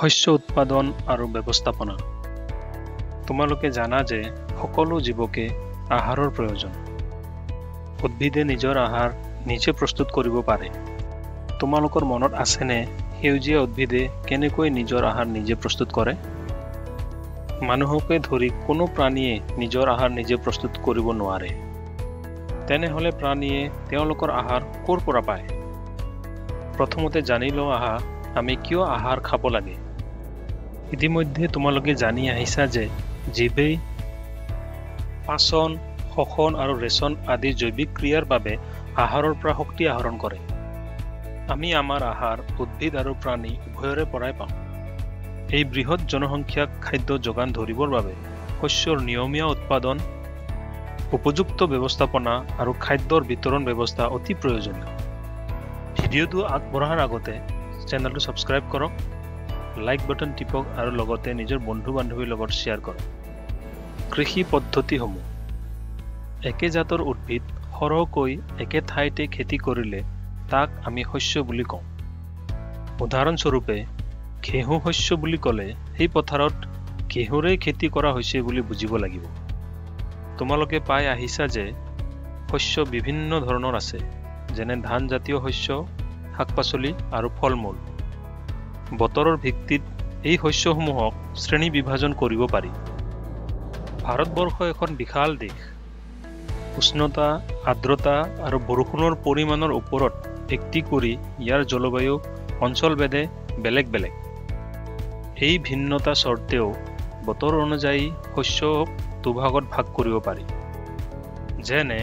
শস্য উৎপাদন আৰু ব্যৱস্থাপনা। তোমালোকে জানা যে সকলো জীৱকে আহাৰৰ প্ৰয়োজন। উদ্ভিদে নিজৰ আহাৰ নিজে প্ৰস্তুত কৰিব পাৰে। তোমালোকৰ মনত আছেনে সেউজীয়া উদ্ভিদে কেনেকৈ নিজৰ আহাৰ নিজে প্ৰস্তুত কৰে? মানুহকে ধৰি কোনো প্ৰাণীয়ে নিজৰ আহাৰ নিজে প্ৰস্তুত কৰিব নোৱাৰে। তেনেহ'লে প্ৰাণীয়ে তেওঁলোকৰ আহাৰ ক'ৰ পৰা পায়? প্ৰথমতে জানি লওঁ আহা আমি কিয় আহাৰ খাব লাগে? ইতিমধ্যে তোমালোকে জানি আহিছা যে জীৱেই পাচন শোষণ আৰু ৰেচন আদি জৈৱিক ক্ৰিয়াৰ বাবে আহাৰৰ পৰা শক্তি আহৰণ কৰে। আমি আমাৰ আহাৰ উদ্ভিদ আৰু প্ৰাণী উভয়ৰে পৰাই পাওঁ। এই বৃহৎ জনসংখ্যাক খাদ্য যোগান ধৰিবৰ বাবে শস্যৰ নিয়মীয়া উৎপাদন উপযুক্ত ব্যৱস্থাপনা আৰু খাদ্যৰ বিতৰণ ব্যৱস্থা অতি প্ৰয়োজনীয়। ভিডিঅ'টো আগবঢ়াৰ আগতে চেনেলটো ছাবস্ক্ৰাইব কৰক। লাইক বাটন টিপক আৰু লগতে নিজৰ বন্ধু বান্ধৱীৰ লগত শ্বেয়াৰ কৰক। কৃষি পদ্ধতিসমূহ। একে জাতৰ উদ্ভিদ সৰহকৈ একে ঠাইতে খেতি কৰিলে তাক আমি শস্য বুলি কওঁ। উদাহৰণস্বৰূপে ঘেঁহু শস্য বুলি ক'লে সেই পথাৰত ঘেঁহুৰে খেতি কৰা হৈছে বুলি বুজিব লাগিব। তোমালোকে পাই আহিছা যে শস্য বিভিন্ন ধৰণৰ আছে যেনে ধানজাতীয় শস্য শাক পাচলি আৰু ফল মূল বতৰৰ ভিত্তিত এই শস্যসমূহক শ্ৰেণী বিভাজন কৰিব পাৰি। ভাৰতবৰ্ষ এখন বিশাল দেশ। উষ্ণতা আৰ্দ্ৰতা আৰু বৰষুণৰ পৰিমাণৰ ওপৰত ভিত্তি কৰি ইয়াৰ জলবায়ু অঞ্চলভেদে বেলেগ বেলেগ। এই ভিন্নতা স্বত্তেও বতৰ অনুযায়ী শস্যক দুভাগত ভাগ কৰিব পাৰি। যেনে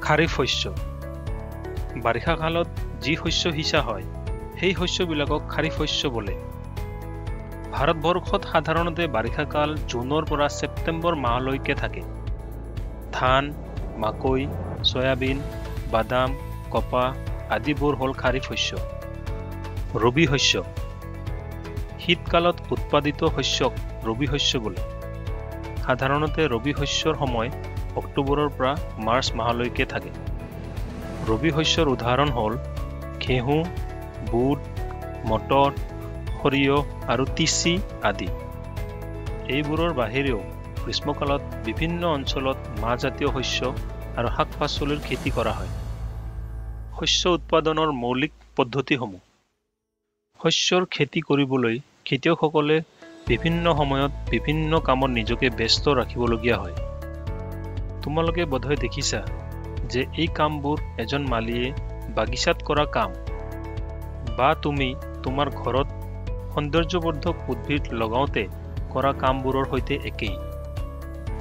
খাৰিফ শস্য। বাৰিষা কালত যি শস্য সিঁচা হয় সেই শস্যবিলাকক খাৰিফ শস্য বোলে। ভাৰতবৰ্ষত সাধাৰণতে বাৰিষা কাল জুনৰ পৰা ছেপ্টেম্বৰ মাহলৈকে থাকে। ধান মাকৈ চয়াবিন বাদাম কপাহ আদিবোৰ হ'ল খাৰিফ শস্য। ৰবি শস্য। শীতকালত উৎপাদিত শস্যক ৰবি শস্য বোলে। সাধাৰণতে ৰবি শস্যৰ সময় অক্টোবৰৰ পৰা মাৰ্চ মাহলৈকে থাকে। ৰবি শস্যৰ উদাহৰণ হ'ল ঘেঁহু বুট মটৰ সৰিয়হ আৰু তিচি আদি। এইবোৰৰ বাহিৰেও গ্ৰীষ্মকালত বিভিন্ন অঞ্চলত মাহজাতীয় শস্য আৰু শাক পাচলিৰ খেতি কৰা হয়। শস্য উৎপাদনৰ মৌলিক পদ্ধতিসমূহ। শস্যৰ খেতি কৰিবলৈ খেতিয়কসকলে বিভিন্ন সময়ত বিভিন্ন কামত নিজকে ব্যস্ত ৰাখিবলগীয়া হয়। তোমালোকে বোধহয় দেখিছা যে এই কামবোৰ এজন মালীয়ে বাগিচাত কৰা কাম। বা তুমি তোমাৰ ঘৰত সৌন্দৰ্যবৰ্ধক উদ্ভিদ লগাওঁতে কৰা কামবোৰৰ সৈতে একেই।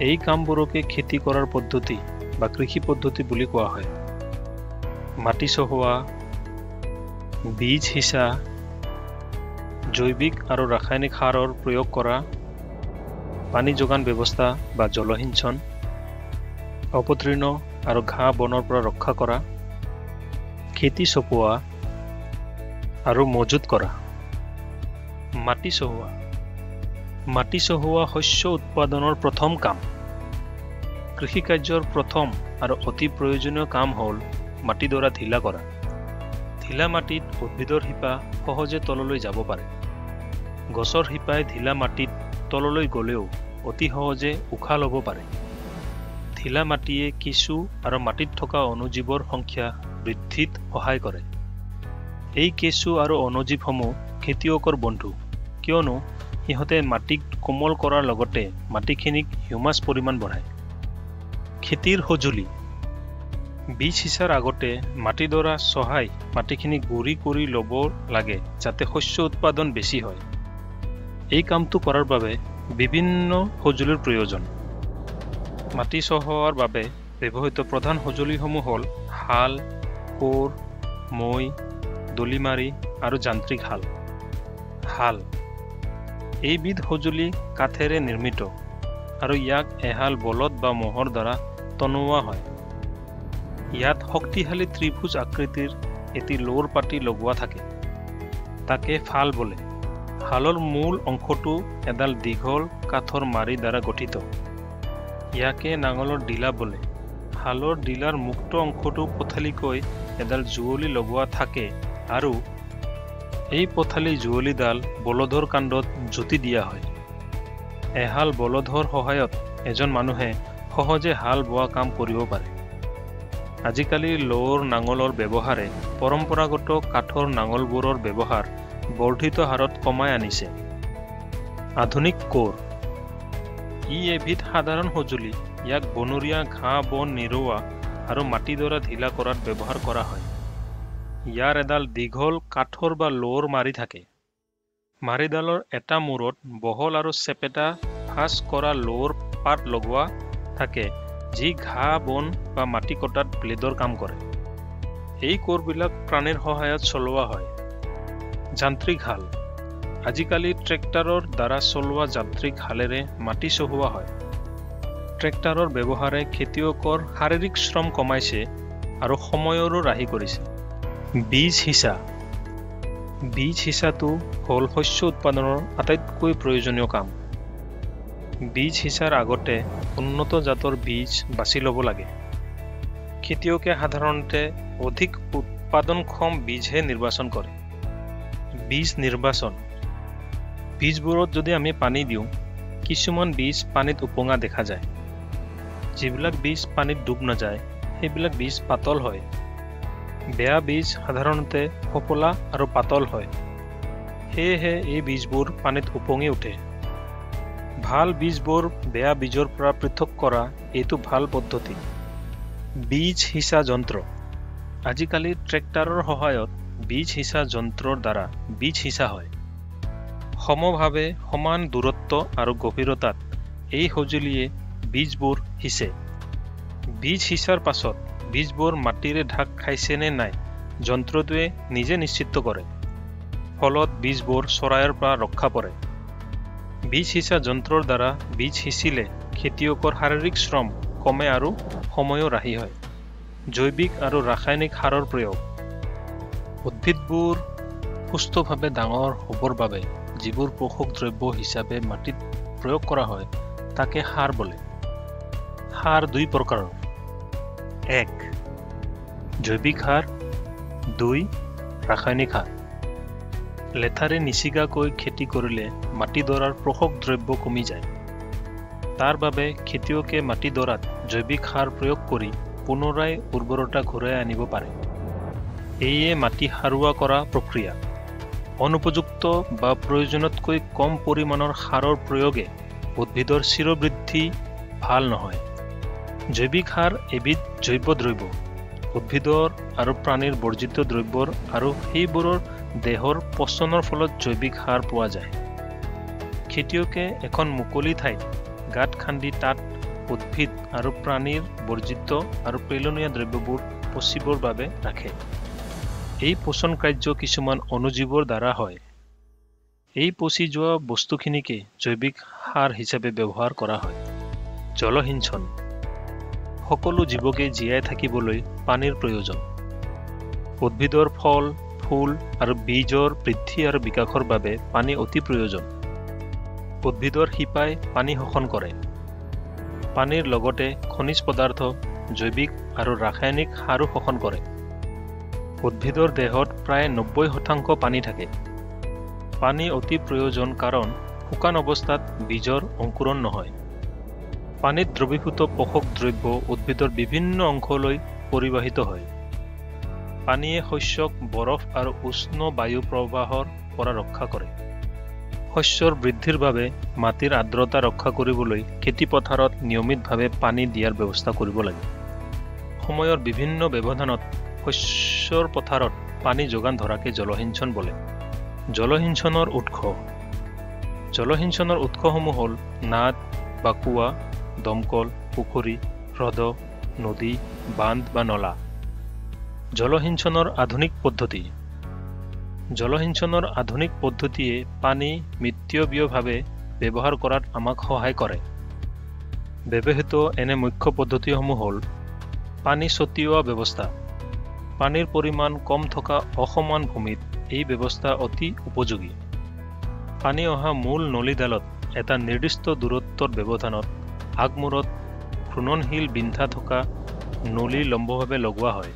এই কামবোৰকে খেতি কৰাৰ পদ্ধতি বা কৃষি পদ্ধতি বুলি কোৱা হয়। মাটি চহোৱা, বীজ সিঁচা, জৈৱিক আৰু ৰাসায়নিক সাৰৰ প্ৰয়োগ কৰা, পানী যোগান ব্যৱস্থা বা জলসিঞ্চন, অপতৃণ আৰু ঘাঁহ বনৰ পৰা ৰক্ষা কৰা, খেতি চপোৱা আৰু মজুত কৰা। মাটি চহোৱা। মাটি চহোৱা শস্য উৎপাদনৰ প্ৰথম কাম। কৃষিকাৰ্যৰ প্ৰথম আৰু অতি প্ৰয়োজনীয় কাম হ'ল মাটিডৰা ঢিলা কৰা। ঢিলা মাটিত উদ্ভিদৰ শিপা সহজে তললৈ যাব পাৰে। গছৰ শিপাই ঢিলা মাটিত তললৈ গ'লেও অতি সহজে উশাহ ল'ব পাৰে। ঢিলা মাটিয়ে কিছু আৰু মাটিত থকা অনুজীৱৰ সংখ্যা বৃদ্ধিত সহায় কৰে। এই কেঁচু আৰু অনুজীৱসমূহ খেতিয়কৰ বন্ধু। কিয়নো সিহঁতে মাটিক কোমল কৰাৰ লগতে মাটিখিনিক হিউমাছ পৰিমাণ বঢ়ায়। খেতিৰ সঁজুলি। বীজ সিঁচাৰ আগতে মাটিডৰা চহাই মাটিখিনি গুৰি কৰি ল'ব লাগে যাতে শস্য উৎপাদন বেছি হয়। এই কামটো কৰাৰ বাবে বিভিন্ন সঁজুলিৰ প্ৰয়োজন। মাটি চহোৱাৰ বাবে ব্যৱহৃত প্ৰধান সঁজুলিসমূহ হ'ল হাল কোৰ মৈ দলিমাৰি আৰু যান্ত্ৰিক হাল। হাল। এইবিধ সঁজুলি কাঠেৰে নিৰ্মিত আৰু ইয়াক এহাল বলদ বা ম'হৰ দ্বাৰা টনোৱা হয়। ইয়াত শক্তিশালী ত্ৰিভুজ আকৃতিৰ এটি লোৰ পাতি লগোৱা থাকে। তাকে ফাল বোলে। হালৰ মূল অংশটো এডাল দীঘল কাঠৰ মাৰি দ্বাৰা গঠিত। ইয়াকে নাঙলৰ ডিলা বোলে। হালৰ ডিলাৰ মুক্ত অংশটো পথালিকৈ এডাল জুৱলি লগোৱা থাকে। আৰু এই পথালি জুৱলিডাল বলধৰ কাণ্ডত জুতি দিয়া হয়। এহাল বলধৰ সহায়ত এজন মানুহে সহজে হাল বোৱা কাম কৰিব পাৰে। আজিকালি লৌৰ নাঙলৰ ব্যৱহাৰে পৰম্পৰাগত কাঠৰ নাঙলবোৰৰ ব্যৱহাৰ বৰ্ধিত হাৰত কমাই আনিছে। আধুনিক কোৰ। ই এবিধ সাধাৰণ সঁজুলি ইয়াক বনৰীয়া ঘাঁহ বন নিৰোৱা আৰু মাটিডৰা ঢিলা কৰাত ব্যৱহাৰ কৰা হয়। ইয়াৰ এডাল দীঘল কাঠৰ বা লৌৰ মাৰি থাকে। মাৰিডালৰ এটা মূৰত বহল আৰু চেপেটা ফাঁচ কৰা লৌৰ পাত লগোৱা থাকে যি ঘাঁহ বন বা মাটি কটাত ব্লেডৰ কাম কৰে। এই কোৰবিলাক প্ৰাণীৰ সহায়ত চলোৱা হয়। যান্ত্ৰিক হাল। আজিকালি ট্ৰেক্টাৰৰ দ্বাৰা চলোৱা যান্ত্ৰিক হালেৰে মাটি চহোৱা হয়। ট্ৰেক্টাৰৰ ব্যৱহাৰে খেতিয়কৰ শাৰীৰিক শ্ৰম কমাইছে আৰু সময়ৰো ৰাহি কৰিছে। বীজ সিঁচা। বীজ সিঁচাটো হ'ল শস্য উৎপাদনৰ আটাইতকৈ প্ৰয়োজনীয় কাম। বীজ সিঁচাৰ আগতে উন্নত জাতৰ বীজ বাছি ল'ব লাগে। খেতিয়কে সাধাৰণতে অধিক উৎপাদনক্ষম বীজহে নিৰ্বাচন কৰে। বীজ নিৰ্বাচন। বীজবোৰত যদি আমি পানী দিওঁ কিছুমান বীজ পানীত উপঙা দেখা যায়। যিবিলাক বীজ পানীত ডুব নাযায় সেইবিলাক বীজ পাতল হয়। বেয়া বীজ সাধাৰণতে ফপলা আৰু পাতল হয়। সেয়েহে এই বীজবোৰ পানীত উপঙি উঠে। ভাল বীজবোৰ বেয়া বীজৰ পৰা পৃথক কৰা এইটো ভাল পদ্ধতি। বীজ সিঁচা যন্ত্ৰ। আজিকালি ট্ৰেক্টাৰৰ সহায়ত বীজ সিঁচা যন্ত্ৰৰ দ্বাৰা বীজ সিঁচা হয়। সমভাৱে সমান দূৰত্ব আৰু গভীৰতাত এই সঁজুলিয়ে বীজবোৰ সিঁচে। বীজ সিঁচাৰ পাছত বীজবোৰ মাটিৰে ঢাক খাইছে নে নাই যন্ত্ৰটোৱে নিজে নিশ্চিত কৰে। ফলত বীজবোৰ চৰাইৰ পৰা ৰক্ষা পৰে। বীজ সিঁচা যন্ত্ৰৰ দ্বাৰা বীজ সিঁচিলে খেতিয়কৰ শাৰীৰিক শ্ৰম কমে আৰু সময়ো ৰাহি হয়। জৈৱিক আৰু ৰাসায়নিক সাৰৰ প্ৰয়োগ। উদ্ভিদবোৰ সুস্থভাৱে ডাঙৰ হ'বৰ বাবে যিবোৰ পোষক দ্ৰব্য হিচাপে মাটিত প্ৰয়োগ কৰা হয় তাকে সাৰ বোলে। সাৰ দুই প্ৰকাৰৰ। এক জৈৱিক সাৰ। দুই ৰাসায়নিক সাৰ। লেঠাৰে নিচিগাকৈ খেতি কৰিলে মাটিডৰাৰ পোষক দ্ৰব্য কমি যায়। তাৰ বাবে খেতিয়কে মাটিডৰাত জৈৱিক সাৰ প্ৰয়োগ কৰি পুনৰাই উৰ্বৰতা ঘূৰাই আনিব পাৰে। এয়ে মাটি সাৰুৱা কৰা প্ৰক্ৰিয়া। অনুপযুক্ত বা প্ৰয়োজনতকৈ কম পৰিমাণৰ সাৰৰ প্ৰয়োগে উদ্ভিদৰ চিৰবৃদ্ধি ভাল নহয়। জৈৱিক সাৰ এবিধ জৈৱ দ্ৰব্য উদ্ভিদৰ আৰু প্ৰাণীৰ বৰ্জিত দ্ৰব্যৰ আৰু সেইবোৰৰ দেহৰ পচনৰ ফলত জৈৱিক সাৰ পোৱা যায়। খেতিয়কে এখন মুকলি ঠাইত গাঁত খান্দি তাত উদ্ভিদ আৰু প্ৰাণীৰ বৰ্জিত আৰু পেলনীয়া দ্ৰব্যবোৰ পচিবৰ বাবে ৰাখে। এই পোষণ কাৰ্য কিছুমান অনুজীৱৰ দ্বাৰা হয়। এই পচি যোৱা বস্তুখিনিকে জৈৱিক সাৰ হিচাপে ব্যৱহাৰ কৰা হয়। জলসিঞ্চন সকলো জীৱকে জীয়াই থাকিবলৈ পানীৰ প্ৰয়োজন। উদ্ভিদৰ ফল ফুল আৰু বীজৰ বৃদ্ধি আৰু বিকাশৰ বাবে পানী অতি প্ৰয়োজন। উদ্ভিদৰ শিপাই পানী শোষণ কৰে। পানীৰ লগতে খনিজ পদাৰ্থ জৈৱিক আৰু ৰাসায়নিক সাৰো শোষণ কৰে। উদ্ভিদৰ দেহত প্ৰায় নব্বৈ শতাংশ পানী থাকে। পানী অতি প্ৰয়োজন কাৰণ শুকান অৱস্থাত বীজৰ অংকুৰণ নহয়। পানীত দ্ৰৱীভূত পোষক দ্ৰব্য উদ্ভিদৰ বিভিন্ন অংশলৈ পৰিবাহিত হয়। পানীয়ে শস্যক বৰফ আৰু উষ্ণ বায়ু প্ৰবাহৰ পৰা ৰক্ষা কৰে। শস্যৰ বৃদ্ধিৰ বাবে মাটিৰ আৰ্দ্ৰতা ৰক্ষা কৰিবলৈ খেতিপথাৰত নিয়মিতভাৱে পানী দিয়াৰ ব্যৱস্থা কৰিব লাগে। সময়ৰ বিভিন্ন ব্যৱধানত শস্যৰ পথাৰত পানী যোগান ধৰাকে জলসিঞ্চন বোলে। জলসিঞ্চনৰ উৎস। জলসিঞ্চনৰ উৎসসমূহ হ'ল নাদ বা কুঁৱা দমকল পুখুৰী হ্ৰদ নদী বান্ধ বা নলা। জলসিঞ্চনৰ আধুনিক পদ্ধতি। জলসিঞ্চনৰ আধুনিক পদ্ধতিয়ে পানী মিতব্যয়ভাৱে ব্যৱহাৰ কৰাত আমাক সহায় কৰে। ব্যৱহৃত এনে মুখ্য পদ্ধতিসমূহ হ'ল পানী ছটিওৱা ব্যৱস্থা। পানীৰ পৰিমাণ কম থকা অসমান ভূমিত এই ব্যৱস্থা অতি উপযোগী। পানী অহা মূল নলীডালত এটা নিৰ্দিষ্ট দূৰত্বৰ ব্যৱধানত আগমূৰত ঘূৰ্ণনশীল বিন্ধা থকা নলী লম্বভাৱে লগোৱা হয়।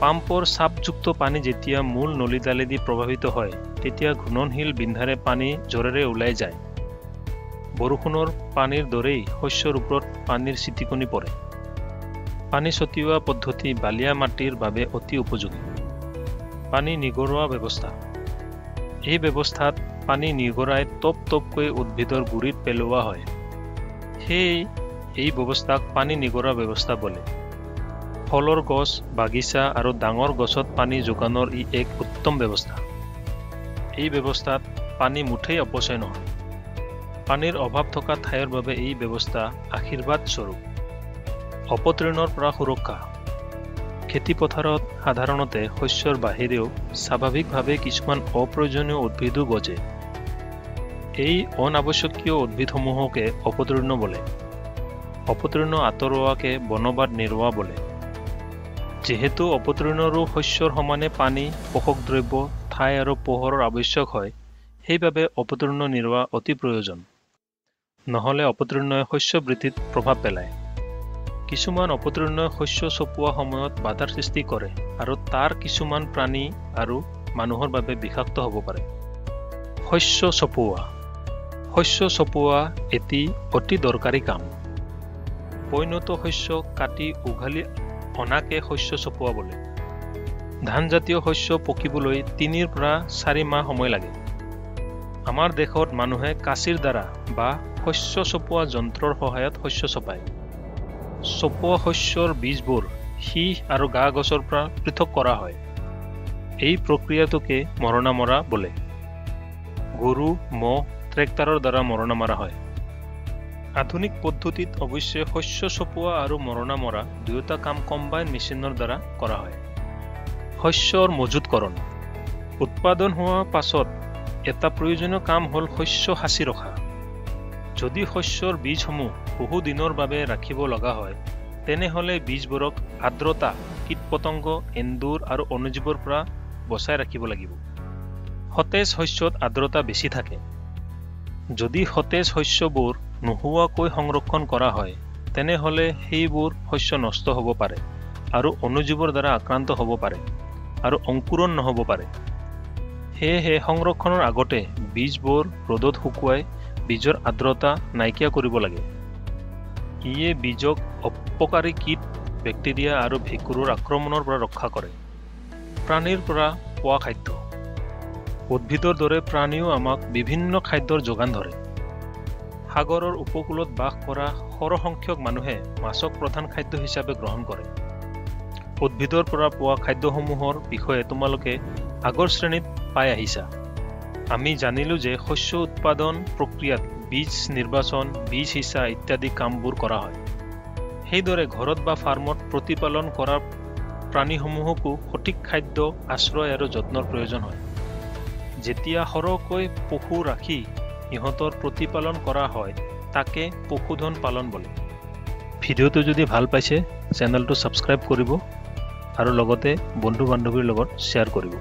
পাম্পৰ চাপযুক্ত পানী যেতিয়া মূল নলীডালেদি প্ৰভাৱিত হয় তেতিয়া ঘূৰ্ণনশীল বিন্ধাৰে পানী জোৰেৰে ওলাই যায়। বৰষুণৰ পানীৰ দৰেই শস্যৰ ওপৰত পানীৰ ছিটিকনি পৰে। পানী ছটিওৱা পদ্ধতি বালিয়া মাটিৰ বাবে অতি উপযোগী। পানী নিগৰোৱা ব্যৱস্থা। এই ব্যৱস্থাত পানী নিগৰাই টপ টপকৈ উদ্ভিদৰ গুৰিত পেলোৱা হয়। সেয়ে এই ব্যৱস্থাক পানী নিগৰা ব্যৱস্থা বোলে। ফলৰ গছ বাগিচা আৰু ডাঙৰ গছত পানী যোগানৰ ই এক উত্তম ব্যৱস্থা। এই ব্যৱস্থাত পানী মুঠেই অপচয় নহয়। পানীৰ অভাৱ থকা ঠাইৰ বাবে এই ব্যৱস্থা আশীৰ্বাদ স্বৰূপ। অপতৃণৰ পৰা সুৰক্ষা। খেতিপথাৰত সাধাৰণতে শস্যৰ বাহিৰেও স্বাভাৱিকভাৱে কিছুমান অপ্ৰয়োজনীয় উদ্ভিদো গজে। এই অনাৱশ্যকীয় উদ্ভিদসমূহকে অপতৃণ বোলে। অপতৃণ আঁতৰোৱাকে বনবাদ নিৰ্বাহ বোলে। যিহেতু অপতৃণৰো শস্যৰ সমানে পানী, পোষক দ্ৰব্য, ঠাই আৰু পোহৰৰ আৱশ্যক হয়, সেইবাবে অপতৃণ নিৰ্বাহ অতি প্ৰয়োজন। নহ'লে অপতৃণই শস্য বৃদ্ধিত প্ৰভাৱ পেলায়। কিছুমান অপতৃণই শস্য চপোৱা সময়ত বাধাৰ সৃষ্টি কৰে আৰু তাৰ কিছুমান প্ৰাণী আৰু মানুহৰ বাবে বিষাক্ত হ'ব পাৰে। শস্য চপোৱা শস্য চপোৱা এটি অতি দৰকাৰী কাম। পৈণত শস্য কাটি উঘালি অনাকে শস্য চপোৱা বোলে। ধানজাতীয় শস্য পকিবলৈ তিনিৰ পৰা চাৰি মাহ সময় লাগে। আমাৰ দেশত মানুহে কাঁচিৰ দ্বাৰা বা শস্য চপোৱা যন্ত্ৰৰ সহায়ত শস্য চপায়। চপোৱা শস্যৰ বীজবোৰ সীহ আৰু গা গছৰ পৰা পৃথক কৰা হয়। এই প্ৰক্ৰিয়াটোকে মৰণা মৰা বোলে। গৰু মহ ট্ৰেক্টাৰৰ দ্বাৰা মৰণা মৰা হয়। আধুনিক পদ্ধতিত অৱশ্যে শস্য চপোৱা আৰু মৰণা মৰা দুয়োটা কাম কম্বাইন মেচিনৰ দ্বাৰা কৰা হয়। শস্যৰ মজুতকৰণ। উৎপাদন হোৱাৰ পাছত এটা প্ৰয়োজনীয় কাম হ'ল শস্য সাঁচি ৰখা। যদি শস্যৰ বীজসমূহ বহু দিনৰ বাবে ৰাখিব লগা হয় তেনেহ'লে বীজবোৰক আৰ্দ্ৰতা কীট পতংগ এন্দুৰ আৰু অনুজীৱৰ পৰা বচাই ৰাখিব লাগিব। সতেজ শস্যত আৰ্দ্ৰতা বেছি থাকে। যদি সতেজ শস্যবোৰ নোহোৱাকৈ সংৰক্ষণ কৰা হয় তেনেহ'লে সেইবোৰ শস্য নষ্ট হ'ব পাৰে আৰু অনুজীৱৰ দ্বাৰা আক্ৰান্ত হ'ব পাৰে আৰু অংকুৰণ নহ'ব পাৰে। সেয়েহে সংৰক্ষণৰ আগতে বীজবোৰ ৰ'দত শুকুৱাই বীজৰ আৰ্দ্ৰতা নাইকিয়া কৰিব লাগে। ইয়ে বীজক অপকাৰী কীট বেক্টেৰিয়া আৰু ভেঁকুৰৰ আক্ৰমণৰ পৰা ৰক্ষা কৰে। প্ৰাণীৰ পৰা পোৱা খাদ্য। উদ্ভিদৰ দৰে প্ৰাণীও আমাক বিভিন্ন খাদ্যৰ যোগান ধৰে। সাগৰৰ উপকূলত বাস কৰা সৰহসংখ্যক মানুহে মাছক প্ৰধান খাদ্য হিচাপে গ্ৰহণ কৰে। উদ্ভিদৰ পৰা পোৱা খাদ্যসমূহৰ বিষয়ে তোমালোকে আগৰ শ্ৰেণীত পাই আহিছা। আমি জানিলোঁ যে শস্য উৎপাদন প্ৰক্ৰিয়াত বীজ নিৰ্বাচন বীজ সিঁচা ইত্যাদি কামবোৰ কৰা হয়। সেইদৰে ঘৰত বা ফাৰ্মত প্ৰতিপালন কৰা প্ৰাণীসমূহকো সঠিক খাদ্য আশ্ৰয় আৰু যত্নৰ প্ৰয়োজন হয়। যেতিয়া সৰহকৈ পশু ৰাখি সিহঁতৰ প্ৰতিপালন কৰা হয় তাকে পশুধন পালন বোলে। ভিডিঅ'টো যদি ভাল পাইছে চেনেলটো ছাবস্ক্ৰাইব কৰিব আৰু লগতে বন্ধু বান্ধৱীৰ লগত শ্বেয়াৰ কৰিব।